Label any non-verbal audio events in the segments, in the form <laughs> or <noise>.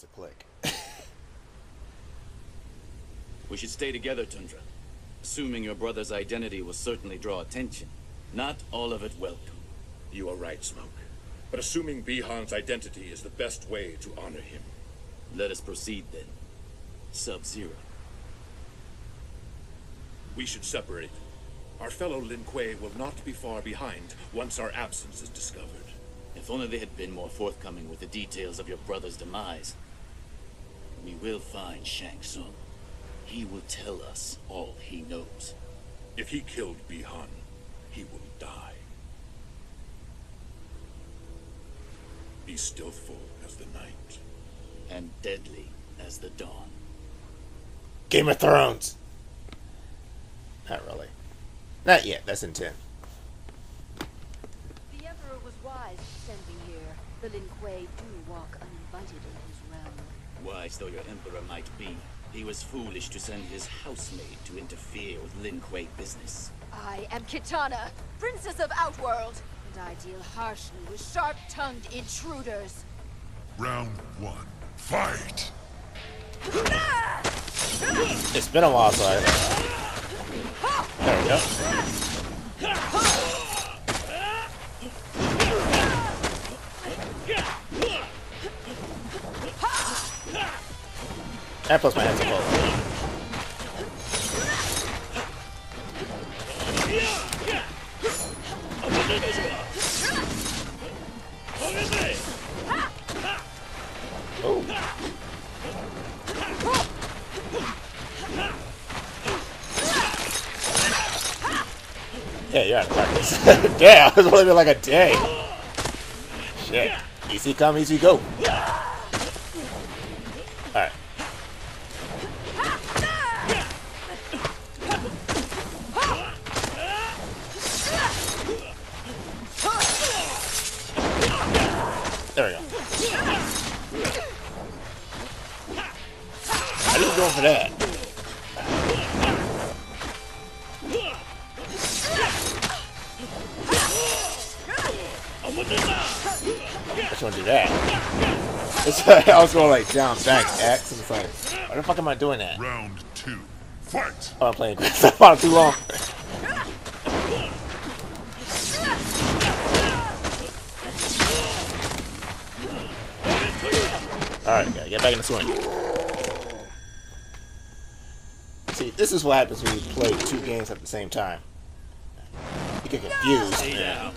was a click. <laughs> We should stay together, Tundra. Assuming your brother's identity will certainly draw attention. Not all of it welcome. You are right, Smoke. But assuming Bi-Han's identity is the best way to honor him. Let us proceed then. Sub-Zero. We should separate. Our fellow Lin Kuei will not be far behind once our absence is discovered. If only they had been more forthcoming with the details of your brother's demise. We will find Shang Tsung. He will tell us all he knows. If he killed Bi-Han, he will die. Be stealthful as the night. And deadly as the dawn. Game of Thrones. Not really. Not yet. That's in ten. The Emperor was wise to send me here. The Lin Kuei do walk uninvited in his realm. Wise though your emperor might be, he was foolish to send his housemaid to interfere with Lin Kuei business. I am Kitana, Princess of Outworld, and I deal harshly with sharp-tongued intruders. Round one. Fight! It's been a while, so I. There we go. And plus my are full. Yeah, you're out of practice. <laughs> Damn, it's only been like a day. Shit. Easy come, easy go. For that. I just want to do that. It's like, I was going like down, back, X, and it's like, why the fuck am I doing that? Round two. Fight! Oh, I'm playing Grand Theft Auto too long. Alright, gotta get back in the swing. See, this is what happens when you play two games at the same time. You get confused. Down.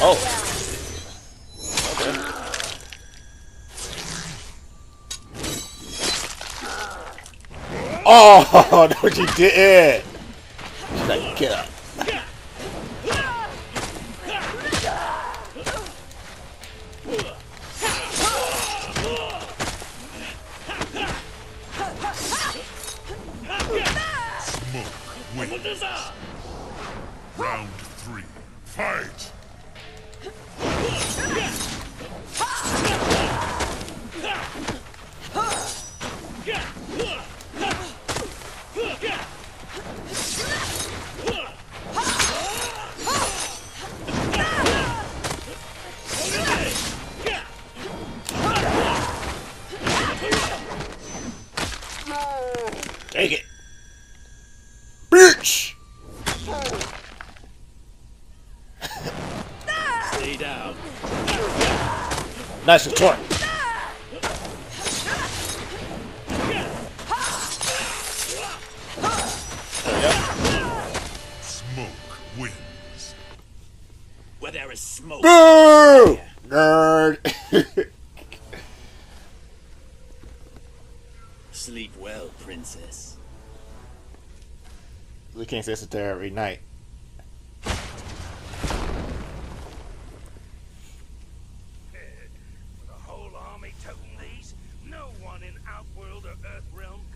Oh. Oh, <laughs> no, you didn't. Like, get up. Smoke wins. Round three. Fight! Nice retort. There. Smoke wins. Where there is smoke. Boo! Nerd. Sleep well, princess. we can't say sit there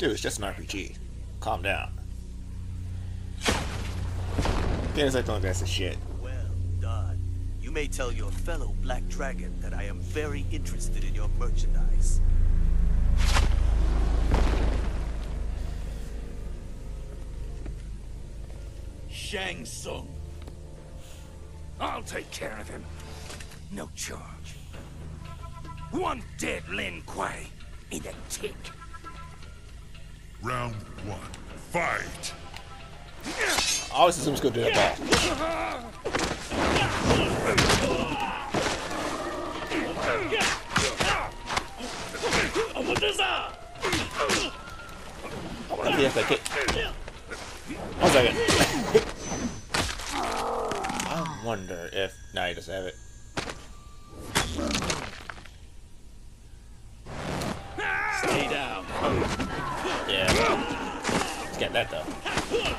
Dude, it's just an RPG. Calm down. Things like that, that's a shit. Well done. You may tell your fellow Black Dragon that I am very interested in your merchandise. Shang Tsung. I'll take care of him. No charge. One dead Lin Kuei in a tick. Round one. Fight! I always assume it's gonna do that ball. <laughs> I wonder if he has that kick. One second. I wonder if. Nah, he doesn't have it. Stay down. Yeah. Let's get that though.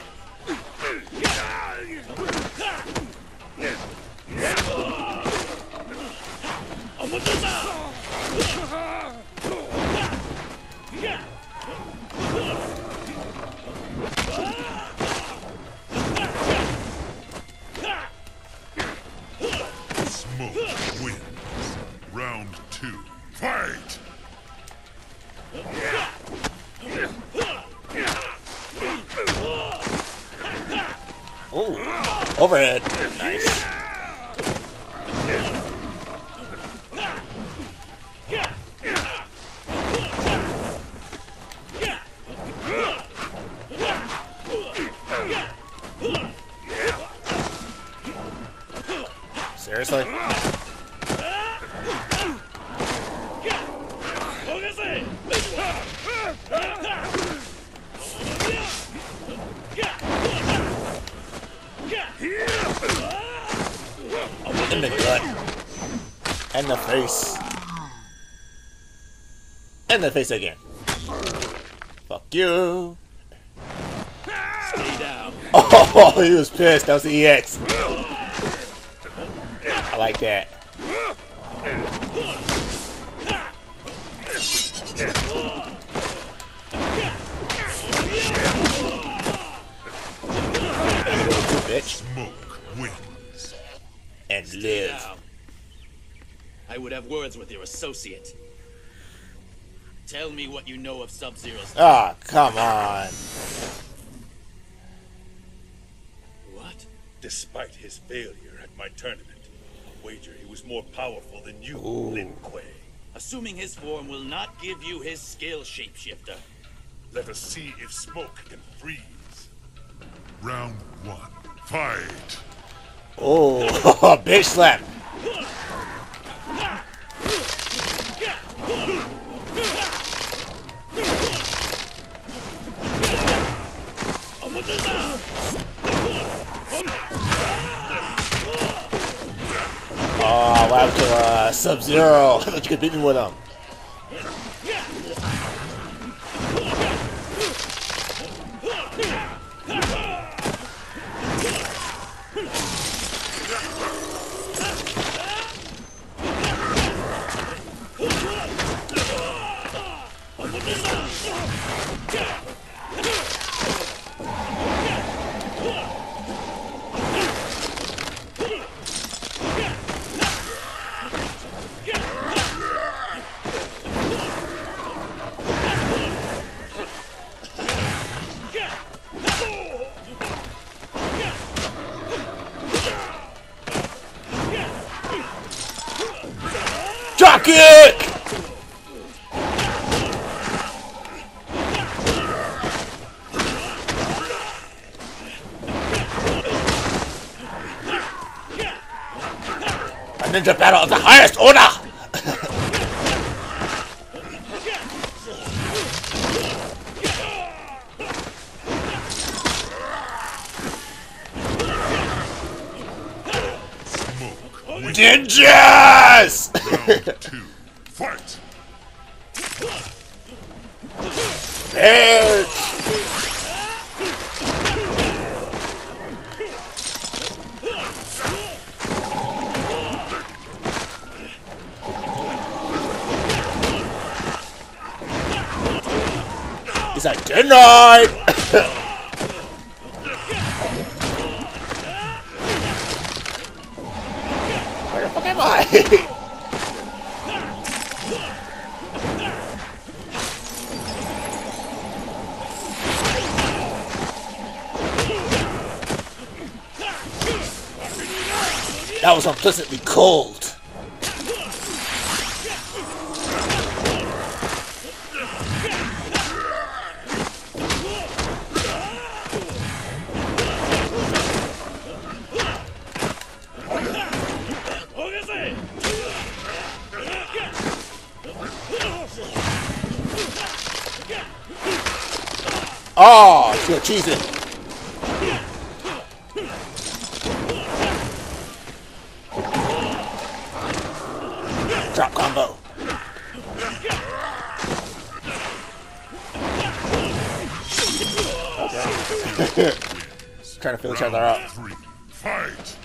Seriously? In the gut. And the face. And the face again. Fuck you. Stay down. <laughs> Oh, he was pissed. That was the EX. I like that. Bitch. Smoke wins. And live. I would have words with your associate. Tell me what you know of Sub-Zero's... Ah, come on. What? Despite his failure at my tournament, I wager he was more powerful than you, Ooh. Lin Kuei. Assuming his form will not give you his skill, Shapeshifter. Let us see if smoke can freeze. Round one. Fight! Oh, <laughs> bitch slap. Sub-Zero? Thought <laughs> you could beat me with him. Kick! A ninja battle of the highest order! Ninjas! Round two. Fight! Bitch! He's like! Where that was unpleasantly cold. It. Drop combo. <laughs> Trying to fill each other out. Fight!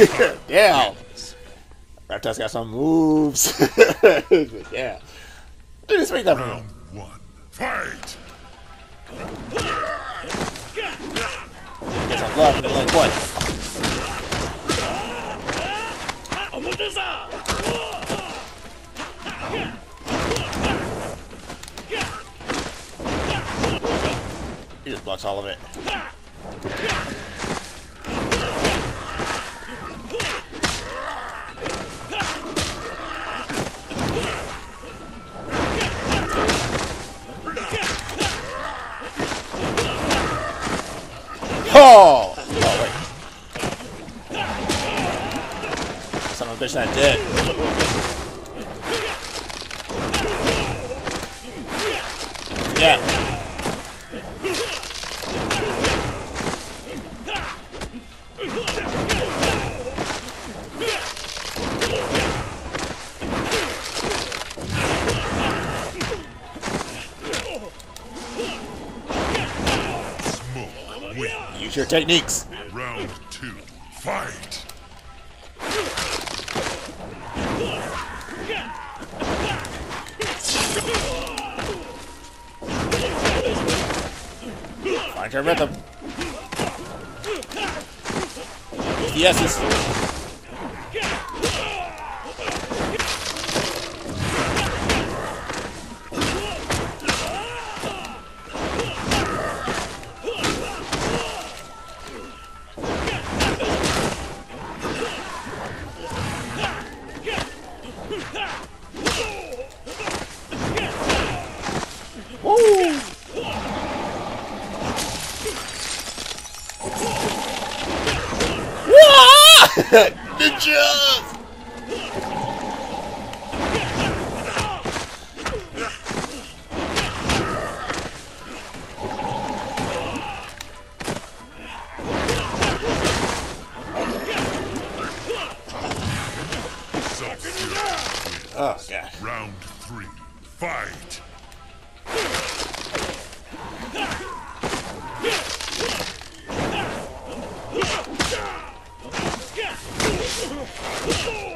<laughs> Damn. Reptile's got some moves. <laughs> yeah. Dude, just make that Round one. Fight! Get some love the like what? He just blocks all of it. Oh! Oh, wait. Son of a bitch, that did. Your techniques. Round two. Fight! Find your rhythm. Use Oh!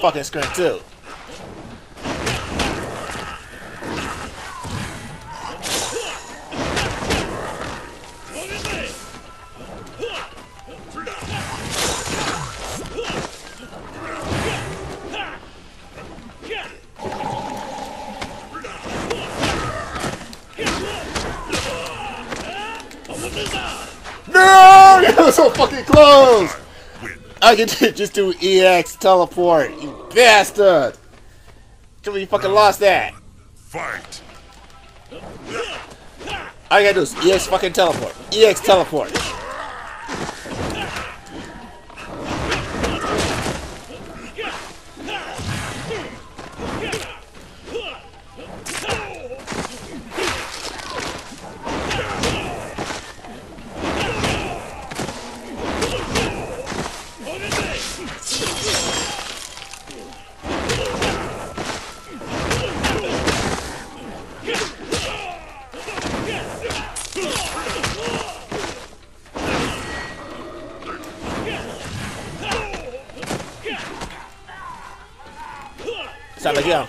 Fucking screen too. No! <laughs> That was so fucking close! I can <laughs> just do EX teleport, bastard! Can't believe you fucking lost that. Fight. All I gotta do is EX fucking teleport. EX teleport.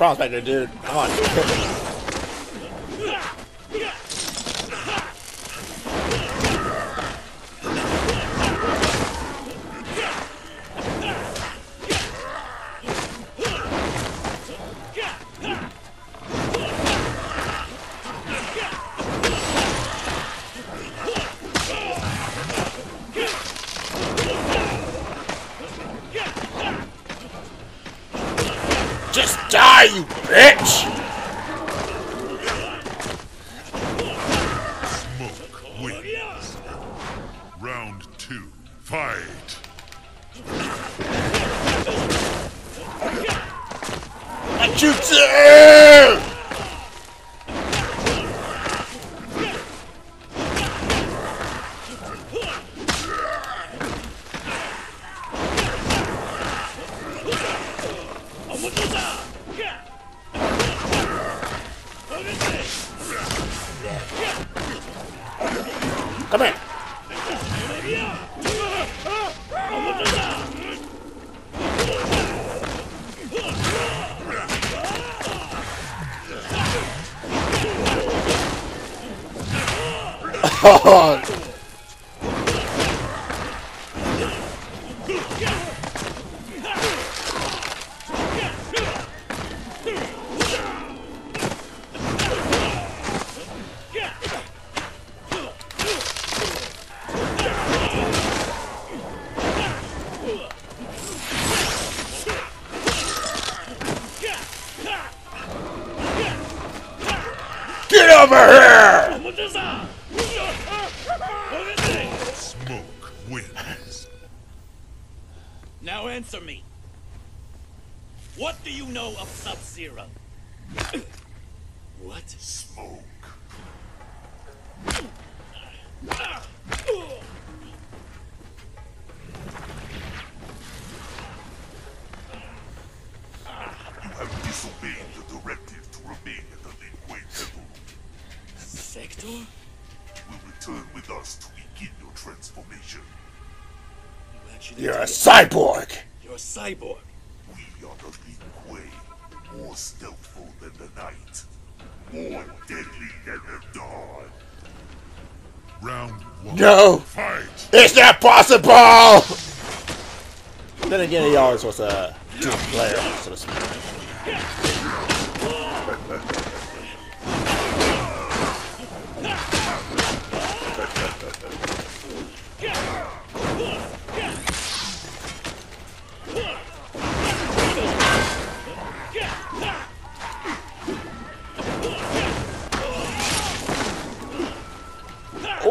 Problems back there, dude. Come on. <laughs> Oh, of Sub-Zero? what? Smoke. You have disobeyed the directive to remain at the Lin Kuei Temple. Sector? You will return with us to begin your transformation. You You're a cyborg. You're a cyborg. We are the Lin Kuei, more stealthful than the night, more deadly than the dawn. Round one. No, Fight! it's not possible. Then again, y'all are supposed to do a player, so to speak.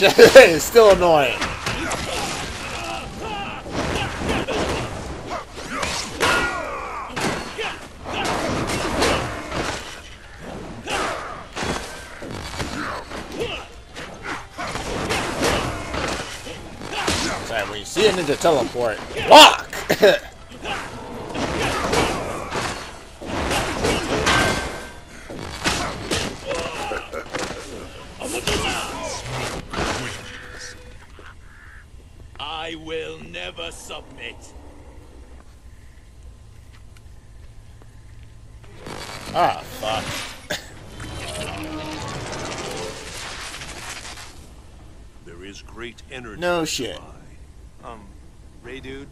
Yeah, <laughs> it's still annoying. Sorry, when you see a ninja teleport, walk! Will never submit. ah, fuck. There is great energy. No shit. Um, Ray dude,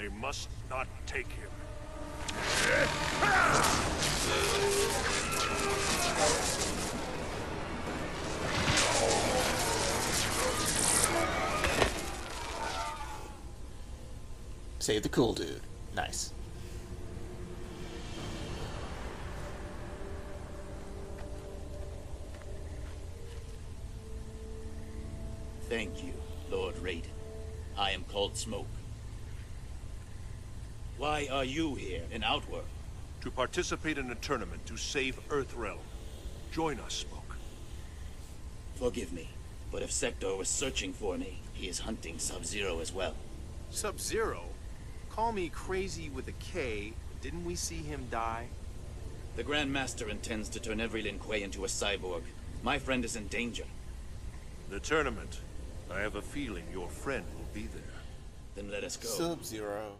They must not take him. Save the cool dude. Nice. Thank you, Lord Raiden. I am called Smoke. Why are you here in Outworld? To participate in a tournament to save Earthrealm. Join us, Smoke. Forgive me, but if Sector was searching for me, he is hunting Sub-Zero as well. Sub-Zero. Call me crazy with a K. Didn't we see him die? The Grand Master intends to turn every Lin Kuei into a cyborg. My friend is in danger. The tournament. I have a feeling your friend will be there. Then let us go. Sub Zero.